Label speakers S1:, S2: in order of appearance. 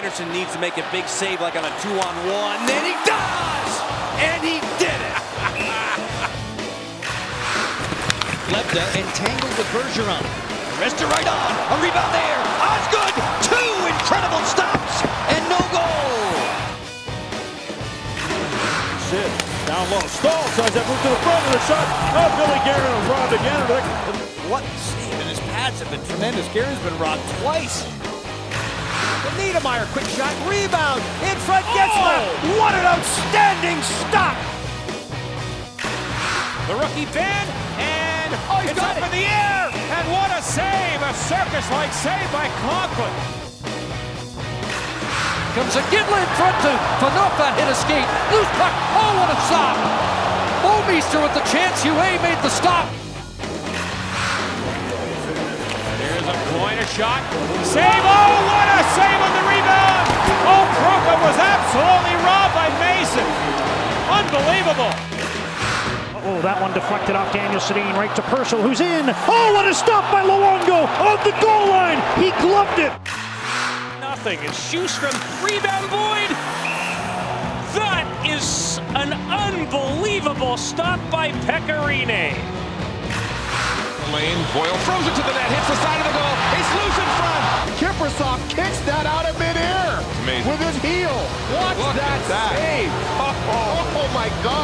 S1: Anderson needs to make a big save like on a two-on-one. And he does! And he did it!
S2: Lebda entangled with Bergeron. Resta right on. A rebound there. Osgood. Two incredible stops and no goal.
S3: Sid down low. Staal tries that move to the front of the shot. Oh, Billy Guerin robbed again.
S1: What save? And his pads have been tremendous. Guerin's been robbed twice.
S4: Niedermayer, quick shot, rebound, in front, gets
S1: Oh!
S4: What an outstanding stop!
S5: The rookie Ben, and
S4: Oh, he's
S5: it's
S4: got
S5: up
S4: it.
S5: in the air, and what a save! A circus-like save by Conklin.
S6: Comes a Gidler in front to Fanopa, hit a skate. Loose puck. Oh, what a stop. Bomeister with the chance. UA made the stop.
S5: Here's a shot. Save! Oh, what a save on the rebound! Oh, Proka was absolutely robbed by Mason. Unbelievable.
S7: Oh, that one deflected off Daniel Sedin right to Purcell, who's in. Oh, what a stop by Luongo on the goal line. He gloved it.
S5: Nothing. And Schustrom, rebound Boyd. That is an unbelievable stop by Pekka Rinne.
S8: Lane, Boyle throws it to the net, hits the side of the goal. It's loose in front. Kiprusoff kicks that out of midair
S9: amazing.
S8: with his heel. Watch
S9: Look
S8: that,
S9: that.
S8: save. Oh, oh my gosh.